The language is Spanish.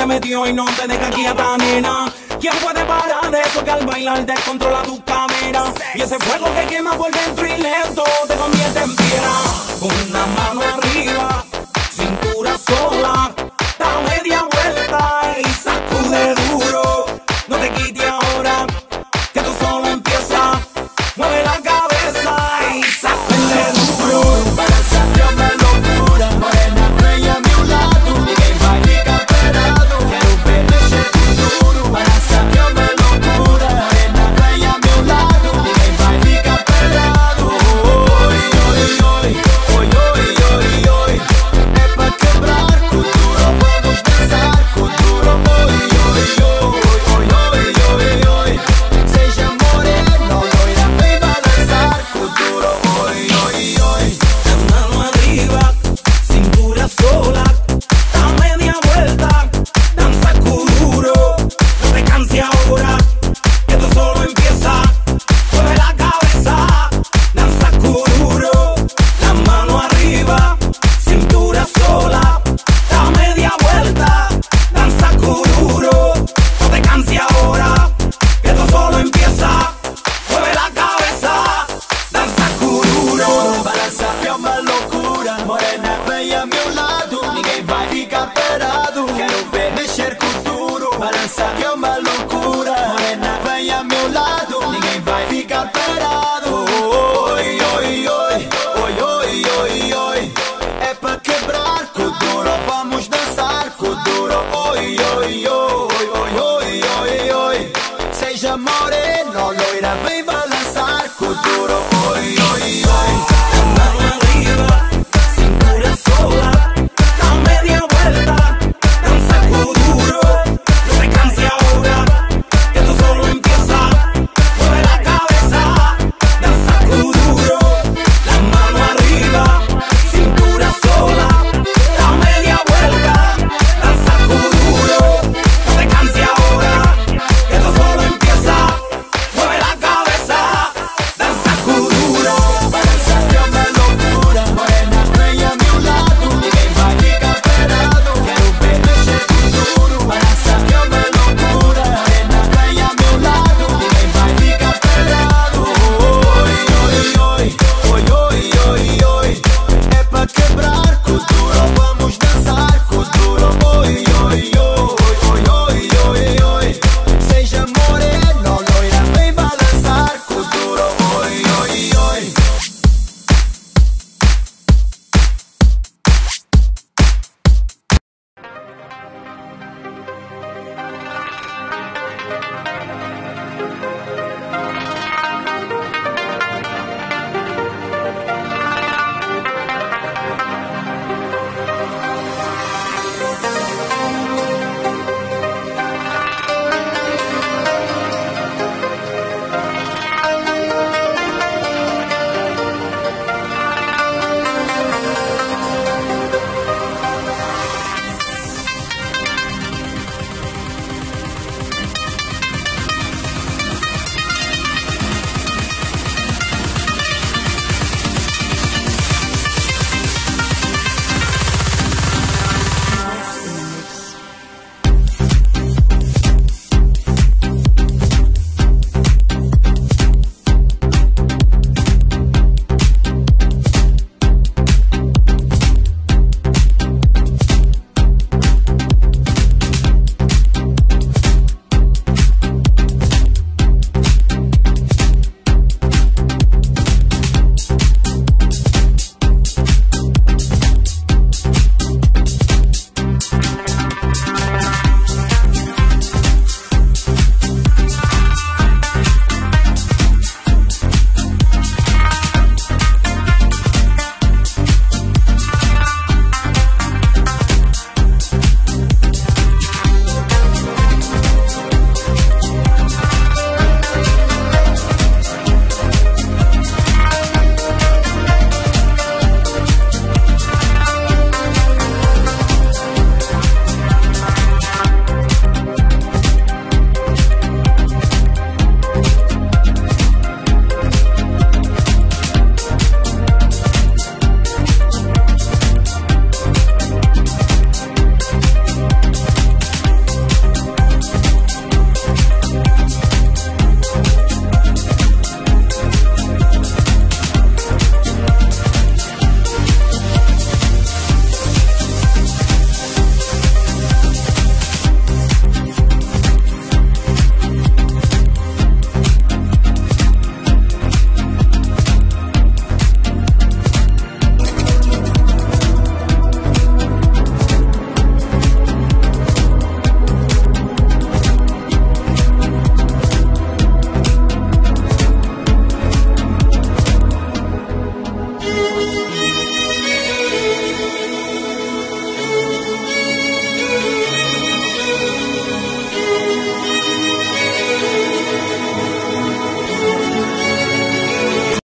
y no te deja quieta, nena. ¿Quién puede parar eso que al bailar descontrola tu cámara? Y ese fuego que quema por dentro y lento te convierte en piedra. Con una mano arriba, cintura sola,